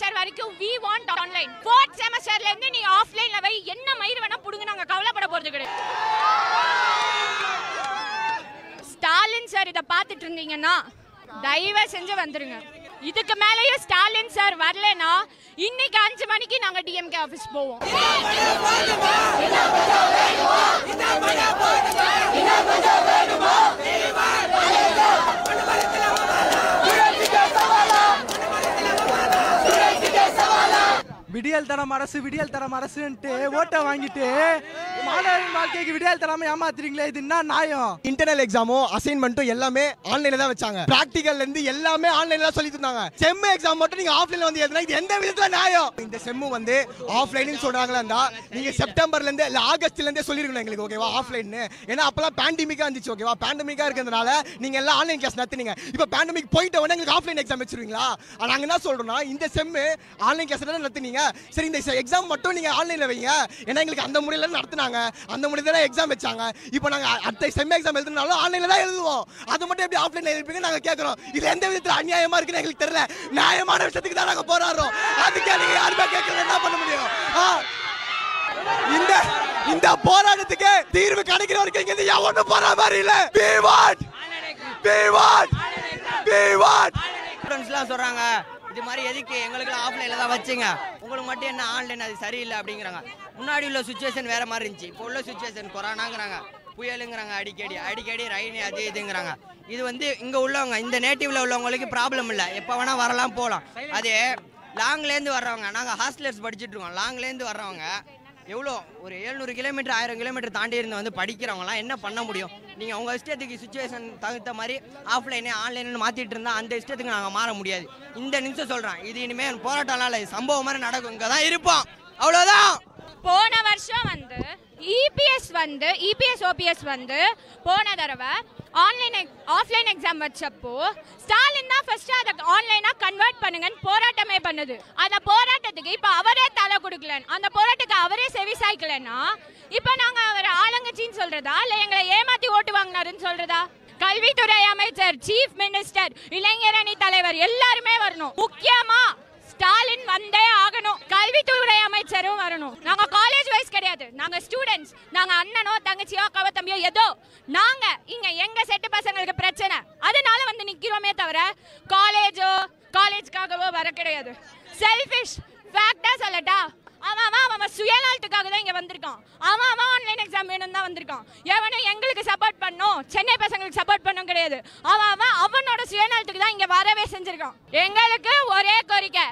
Semester வரைக்கும் we want online fourth செமஸ்டர்ல இருந்து நீ ஆஃப்லைன்ல வை என்ன மயிர் வேணா புடுங்க நாங்க கவலைப்பட போறது கிடையாது ஸ்டாலின் சார் இதை பார்த்துட்டு இருந்தீங்கன்னா தயவு செஞ்சு வந்துருங்க இதுக்கு மேலேயும் ஸ்டாலின் சார் வரலனா இன்னைக்கு அஞ்சு மணிக்கு நாங்க டிஎம்கே ஆபீஸ் போவோம் விடியல் தரம் அரசு விடியல் தரம் அரசுன்ட்டு ஓட்டை வாங்கிட்டு மாணவரின் வாழ்க்கைக்கு விடியல் தராம ஏமாத்துறீங்களே இது என்ன நியாயம்? இன்டர்னல் எக்ஸாமும் அசைன்மெண்ட்டும் எல்லாமே ஆன்லைன்ல தான் வச்சாங்க. பிராக்டிகல்ல இருந்து எல்லாமே ஆன்லைன்ல தான் சொல்லி தந்தாங்க. செம் எக்ஸாம் மட்டும் நீங்க ஆஃப்லைன்ல வந்து எழுதுனா இது எந்த விதத்துல நியாயம்? இந்த செம்மு வந்து ஆஃப்லைன் சொல்றாங்களா இருந்தா நீங்க செப்டம்பர்ல இருந்து இல்ல ஆகஸ்ட்ல இருந்தே சொல்லிருக்கணும் எங்களுக்கு ஓகேவா ஆஃப்லைன் ஏன்னா அப்பெல்லாம் பேண்டமிக்கா இருந்துச்சு ஓகேவா பேண்டமிக்கா இருக்கிறதுனால நீங்க எல்லாம் ஆன்லைன் கிளாஸ் நடத்துனீங்க. இப்போ பேண்டமிக் போயிட்ட உடனே எங்களுக்கு ஆஃப்லைன் எக்ஸாம் வச்சிருவீங்களா? நாங்க என்ன சொல்றோம்னா இந்த செம்மு ஆன்லைன் கிளாஸ் தான் நடத்துனீங்க. சரி இந்த எக்ஸாம் மட்டும் நீங்க ஆன்லைன்ல வைங்க. ஏன்னா எங்களுக்கு அந்த முறையில நடத்துனாங்க. அந்த முறையில தான் எக்ஸாம் வச்சாங்க. இப்போ நாங்க அடுத்த செம் எக்ஸாம் எழுதுனாலும் ஆன்லைன்ல தான் எழுதுவோம். அது மட்டும் எப்படி ஆஃப்லைன்ல எழுதுப்பீங்க நாங்க கேட்கறோம் இது எந்த விதத்துல அநியாயமா இருக்குன்னு எங்களுக்கு தெரியல. நியாயமான விஷயத்துக்கு தான் நாங்க போராடுறோம். அதுக்கே நீங்க யாருமே கேட்கல என்ன பண்ண முடியும்? இந்த இந்த போராட்டத்துக்கு தீர்வு கிடைக்கிற வரைக்கும் இங்க இருந்து எவனும் போற மாதிரி இல்ல. We want we want we want ஸ்டூடெண்ட்ஸ்லாம் சொல்றாங்க. இது மாதிரி எதுக்கு? எங்களுக்கு ஆஃப்லைனில் தான் வச்சுங்க. உங்களுக்கு மட்டும் என்ன ஆன்லைன் அது சரியில்லை அப்படிங்கிறாங்க. முன்னாடி உள்ள சுச்சுவேஷன் வேற மாதிரி இருந்துச்சு. இப்போ உள்ள சுச்சுவேஷன் கொரோனாங்கிறாங்க. புயலுங்கிறாங்க அடிக்கடி. அடிக்கடி ரயின் அது இதுங்கிறாங்க. இது வந்து இங்கே உள்ளவங்க இந்த நேட்டிவ்ல உள்ளவங்களுக்கு ப்ராப்ளம் இல்லை. எப்போ வேணால் வரலாம் போகலாம் அது லாங்லேருந்து வர்றவங்க நாங்கள் ஹாஸ்டலர்ஸ் படிச்சுட்டு இருக்கோம். லாங்லேருந்து வர்றவங்க எவ்வளோ? ஒரு எழுநூறு கிலோமீட்டர் ஆயிரம் கிலோமீட்டர் தாண்டி இருந்து வந்து படிக்கிறவங்களாம் என்ன பண்ண முடியும்? நீங்கள் உங்கள் இஷ்டத்துக்கு சுச்சுவேஷன் தகுந்த மாதிரி ஆஃப்லைனு ஆன்லைன்னு மாற்றிட்டு இருந்தால் அந்த இஷ்டத்துக்கு நாங்கள் மாற முடியாது. இந்த நிமிஷம் சொல்கிறேன் இது இனிமேல் போராட்டம்லாம் இல்லை சம்பவம் மாதிரி நடக்கும். இங்கே தான் இருப்போம். அவ்வளோதான் போன வருஷம் வந்து இபிஎஸ் வந்து இபிஎஸ் ஓபிஎஸ் வந்து போன தடவை ஆன்லைன் ஆஃப்லைன் எக்ஸாம் வச்சப்போ ஸ்டாலின் தான் ஃபர்ஸ்ட் அதை ஆன்லைனா கன்வெர்ட் பண்ணுங்கன்னு போராட்டமே பண்ணுது. அந்த போராட்டத்துக்கு இப்போ அவரே தலை கொடுக்கல அந்த போராட்டத்துக்கு அவரே செவி சாய்க்கலன்னா இப்போ நாங்க அவர் ஆளுங்கட்சின்னு சொல்றதா? இல்ல எங்களை ஏமாத்தி ஓட்டு வாங்கினாருன்னு சொல்றதா? கல்வித்துறை அமைச்சர் சீஃப் மினிஸ்டர் இளைஞரணி தலைவர் எல்லாருமே வரணும். முக்கியமா ஸ்டாலின் வந்தே ஆகணும். கல்வித்துறை அமைச்சரும் வரணும். நாங்க காலேஜ் வைஸ் கிடையாது. நாங்க ஸ்டூடெண்ட்ஸ் நாங்க அண்ணனோ தங்கச்சியோ அக்காவோ தம்பியோ ஏதோ. நாங்க இங்க எங்க செட்டு பசங்களுக்கு பிரச்சனை? அதனால வந்து நிக்கிறோமே தவிர காலேஜோ காலேஜ்க்காகவோ வர கிடையாது. செல்ஃபிஷ் ஃபேக்டா சொல்லட்டா அவன் அவன் அவன் சுயநலத்துக்காக தான் இங்கே வந்திருக்கான். அவன் அவன் ஆன்லைன் எக்ஸாம் வேணும் தான் வந்திருக்கான். எவனும் எங்களுக்கு சப்போர்ட் பண்ணும். சென்னை பசங்களுக்கு சப்போர்ட் பண்ணும் கிடையாது. அவன் அவன் அவனோட சுயநலத்துக்கு தான் இங்கே வரவே செஞ்சிருக்கான். எங்களுக்கு ஒரே கோரிக்கை.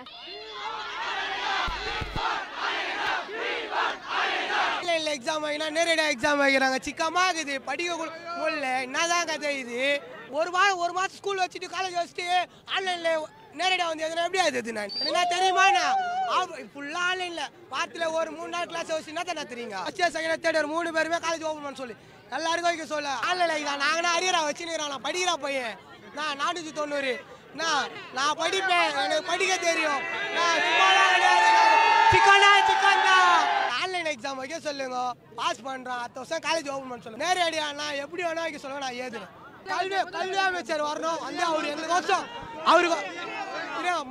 ஆன்லைன்ல எக்ஸாம் வைக்கினா நேரடியாக எக்ஸாம் வைக்கிறாங்க சிக்கமாக இருக்குது படிக்க முடியல என்னதான் கதை இது? ஒரு வாரம் ஒரு மாதம் ஸ்கூல் வச்சுட்டு காலேஜ் வச்சுட்டு ஆன்லைனில் நேரடியாக வந்து எதுனா எப்படி அது நான் என்ன தெரியுமாண்ணா ஃபுல்லாக ஆன்லைனில் வாரத்தில் ஒரு மூணு நாள் கிளாஸ் வச்சு என்ன தானே தெரியுங்க? ஃபஸ்ட் செகண்ட் தேர்ட் ஒரு மூணு பேருமே காலேஜ் ஓப்பன் பண்ண சொல்லி. எல்லாருக்கும் வைக்க சொல்ல. ஆன்லைனில் இதான் நாங்களே அரியரா வச்சுன்னு நான் படிக்கிறா பையன். நான் நானூற்றி தொண்ணூறு. நான் நான் படிப்பேன் எனக்கு படிக்க தெரியும். நான் சிக்கனா சிக்கன் தான் ஆன்லைன் எக்ஸாம் வைக்க சொல்லுங்க. பாஸ் பண்றோம் அடுத்த வருஷம் காலேஜ் ஓப்பன் பண்ண சொல்லுங்க நேரடியா நான் எப்படி வேணா வைக்க சொல்லுங்க நான் ஏதுறேன் கல்வி கல்வி அமைச்சர் வரணும். வந்து அவர் எங்களுக்கோசம் அவருக்கு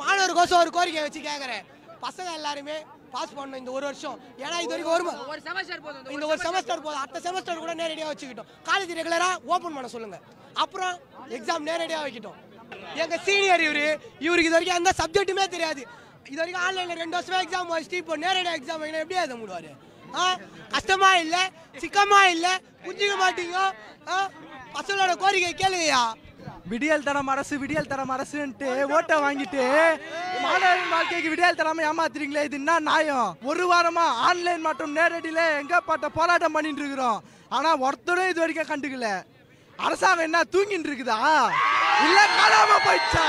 மாணவருக்கோசம் ஒரு கோரிக்கை வச்சு கேட்கறேன் பசங்க எல்லாருமே பாஸ் பண்ணணும் இந்த ஒரு வருஷம். ஏன்னா இது வரைக்கும் ஒரு ஒரு செமஸ்டர் போதும். இந்த ஒரு செமஸ்டர் போதும். அடுத்த செமஸ்டர் கூட நேரடியாக வச்சுக்கிட்டோம். காலேஜ் ரெகுலரா ஓபன் பண்ண சொல்லுங்க. அப்புறம் எக்ஸாம் நேரடியாக வைக்கிட்டோம். எங்க சீனியர் இவரு இவருக்கு இது வரைக்கும் எந்த சப்ஜெக்ட்டுமே தெரியாது. இது வரைக்கும் ஆன்லைன்ல ரெண்டு வருஷமா எக்ஸாம் வச்சுட்டு இப்போ நேரடியாக எக்ஸாம் வைக்கணும். எப்படி எழுத முடிவாரு? ஆ கஷ்டமா இல்ல சிக்கமா இல்ல புரிஞ்சுக்க மாட்டீங்க? ஆ பசங்களோட கோரிக்கை கேளுங்கய்யா. விடியல் தரம் அரசு விடியல் தரம் அரசுன்ட்டு ஓட்டை வாங்கிட்டு மாணவரின் வாழ்க்கைக்கு விடியல் தராம ஏமாத்துறீங்களே இது என்ன நியாயம்? ஒரு வாரமா ஆன்லைன் மற்றும் நேரடியில எங்க பாட்ட போராட்டம் பண்ணிட்டு இருக்கிறோம். ஆனா ஒருத்தரும் இது வரைக்கும் கண்டுக்கல. அரசாங்கம் என்ன தூங்கிட்டு இருக்குதா? இல்ல காணாம போயிடுச்சா?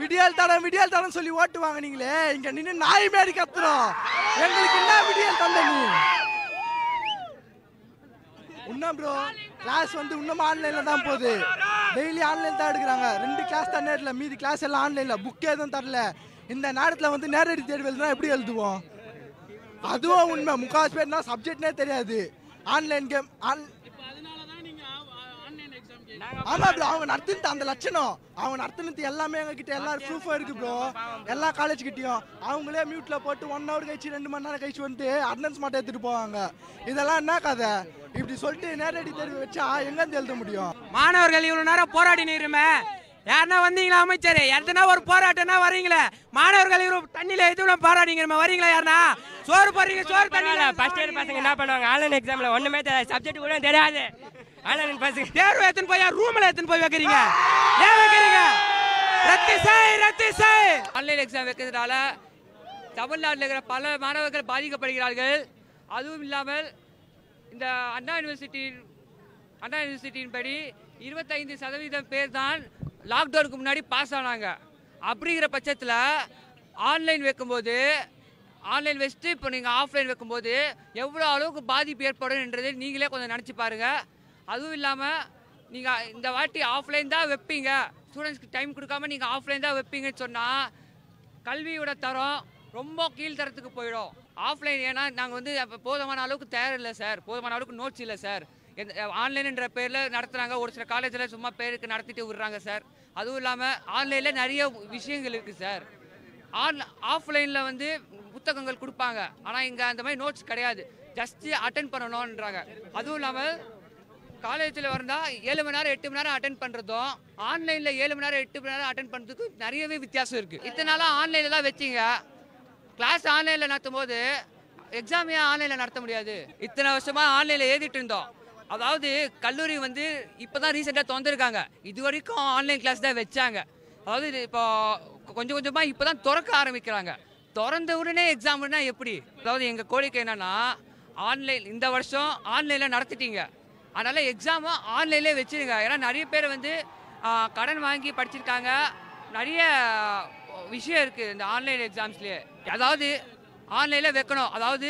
விடியல் தரம் விடியல் தரம் சொல்லி ஓட்டு வாங்கினீங்களே இங்க நின்று நாய் மாரி கத்துறோம். எங்களுக்கு என்ன விடியல் தந்த நீ? இன்னும் ப்ரோ கிளாஸ் வந்து இன்னும் ஆன்லைனில் தான் போகுது. டெய்லி ஆன்லைன் தான் எடுக்கிறாங்க. ரெண்டு கிளாஸ் தான் நேரில். மீதி கிளாஸ் எல்லாம் ஆன்லைனில் புக்கே எதுவும் தரல. இந்த நேரத்தில் வந்து நேரடி தேர்வு எழுதுனா எப்படி எழுதுவோம்? அதுவும் உண்மை. முக்கால்வாசி பேர்னா சப்ஜெக்ட்னே தெரியாது. ஆன்லைன் கேம் ஆன் ஆமா ப்ரோ அவங்க நடத்துனது அந்த லட்சணம். அவங்க நடத்துனது எல்லாமே எங்க கிட்ட எல்லா ப்ரூஃபும் இருக்கு ப்ரோ எல்லா காலேஜ் கிட்டயும். அவங்களே மியூட்ல போட்டு ஒன் ஹவர் கழிச்சு ரெண்டு மணி நேரம் கழிச்சு வந்துட்டு அட்டனன்ஸ் மட்டும் எடுத்துட்டு போவாங்க. இதெல்லாம் என்ன கதை? இப்படி சொல்லிட்டு நேரடி தேர்வு வச்சா எங்க இருந்து எழுத முடியும்? மாணவர்கள் இவ்வளவு நேரம் போராடி நிறுமே யாருன்னா வந்தீங்களா அமைச்சர்? எத்தனா ஒரு போராட்டம்னா வரீங்களே? மாணவர்கள் இவ்வளவு தண்ணியில எதுவும் போராடிங்க வரீங்களா யாருன்னா? சோறு போடுறீங்க சோறு தண்ணியில ஃபர்ஸ்ட் இயர் பசங்க என்ன பண்ணுவாங்க? ஆன்லைன் எக்ஸாம்ல ஒண்ணுமே தெரியாது சப்ஜெக்ட் கூட தெரியாது. ஆன்லைன் பசங்க. தேர்வு எத்தனை போய் ரூம்ல எத்தனை போய் வைக்கிறீங்க? ஏன் வைக்கிறீங்க? ரத்து செய் ரத்து செய். ஆன்லைன் எக்ஸாம் வைக்கிறதுனால தமிழ்நாட்டில் இருக்கிற பல மாணவர்கள் பாதிக்கப்படுகிறார்கள். அதுவும் இல்லாமல் இந்த அண்ணா யூனிவர்சிட்டியின் அண்ணா யூனிவர்சிட்டியின் படி இருபத்தைந்து சதவீதம் பேர் தான் லாக்டவுனுக்கு முன்னாடி பாஸ் ஆனாங்க. அப்படிங்கிற பட்சத்தில் ஆன்லைன் வைக்கும்போது ஆன்லைன் வச்சுட்டு இப்போ நீங்கள் ஆஃப்லைன் வைக்கும்போது எவ்வளோ அளவுக்கு பாதிப்பு ஏற்படும் என்றதை நீங்களே கொஞ்சம் நினச்சி பாருங்கள் அதுவும் இல்லாமல் நீங்கள் இந்த வாட்டி ஆஃப்லைன் தான் வைப்பீங்க. ஸ்டூடெண்ட்ஸ்க்கு டைம் கொடுக்காம நீங்கள் ஆஃப்லைன் தான் வைப்பீங்கன்னு சொன்னால் கல்வியோட தரம் ரொம்ப கீழ்த்தரத்துக்கு போயிடும். ஆஃப்லைன் ஏன்னா நாங்கள் வந்து அப்போ போதுமான அளவுக்கு தயார் இல்லை சார் போதுமான அளவுக்கு நோட்ஸ் இல்லை சார் எந்த ஆன்லைன்ன்ற பேரில் நடத்துகிறாங்க ஒரு சில காலேஜில் சும்மா பேருக்கு நடத்திட்டு விடுறாங்க சார் அதுவும் இல்லாமல் ஆன்லைனில் நிறைய விஷயங்கள் இருக்குது சார் ஆன் ஆஃப்லைனில் வந்து புத்தகங்கள் கொடுப்பாங்க. ஆனால் இங்கே அந்த மாதிரி நோட்ஸ் கிடையாது. ஜஸ்ட்டு அட்டன் பண்ணணுன்றாங்க அதுவும் இல்லாமல் காலேஜில் வந்தால் ஏழு மணி நேரம் எட்டு மணி நேரம் அட்டன் பண்ணுறதும் ஆன்லைனில் ஏழு மணி நேரம் எட்டு மணி நேரம் அட்டன் பண்ணுறதுக்கு நிறையவே வித்தியாசம் இருக்குது இத்தனை நாளாக ஆன்லைனில் தான் வச்சிங்க. கிளாஸ் ஆன்லைனில் நடத்தும் போது எக்ஸாம் ஏன் ஆன்லைனில் நடத்த முடியாது? இத்தனை வருஷமாக ஆன்லைனில் எழுதிட்டு இருந்தோம். அதாவது கல்லூரி வந்து இப்போ தான் ரீசெண்டாக திறந்துருக்காங்க. இது வரைக்கும் ஆன்லைன் கிளாஸ் தான் வச்சாங்க. அதாவது இது இப்போ கொஞ்சம் கொஞ்சமாக இப்போ தான் திறக்க ஆரம்பிக்கிறாங்க. திறந்த உடனே எக்ஸாம்னா எப்படி? அதாவது எங்கள் கோரிக்கை என்னென்னா ஆன்லைன் இந்த வருஷம் ஆன்லைனில் நடத்திட்டீங்க. அதனால் எக்ஸாமும் ஆன்லைன்லேயே வச்சுருங்க. ஏன்னா நிறைய பேர் வந்து கடன் வாங்கி படிச்சிருக்காங்க. நிறைய விஷயம் இருக்குது இந்த ஆன்லைன் எக்ஸாம்ஸ்லேயே அதாவது ஆன்லைனில் வைக்கணும். அதாவது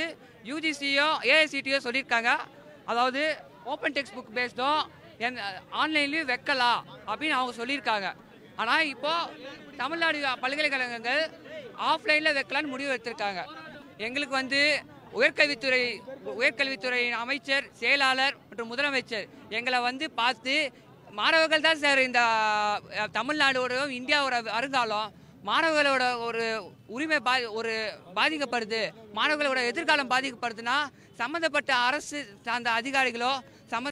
யூஜிசியோ ஏஐசிடியோ சொல்லியிருக்காங்க. அதாவது ஓப்பன் டெக்ஸ்ட் புக் பேஸ்டும் என் ஆன்லைன்லேயும் வைக்கலாம் அப்படின்னு அவங்க சொல்லியிருக்காங்க. ஆனால் இப்போது தமிழ்நாடு பல்கலைக்கழகங்கள் ஆஃப்லைனில் வைக்கலான்னு முடிவு எடுத்திருக்காங்க. எங்களுக்கு வந்து உயர்கல்வித்துறை உயர்கல்வித்துறையின் அமைச்சர் செயலாளர் மற்றும் முதலமைச்சர் எங்களை வந்து பார்த்து மாணவர்கள் தான் சார் இந்த தமிழ்நாடோடையும் தமிழ்நாடோட இந்தியாவோட வருங்காலம் மாணவர்களோட ஒரு உரிமை பா ஒரு பாதிக்கப்படுது. மாணவர்களோட எதிர்காலம் பாதிக்கப்படுதுன்னா சம்மந்தப்பட்ட அரசு சார்ந்த அதிகாரிகளோ சம்ம